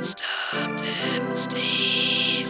Stop and Steve.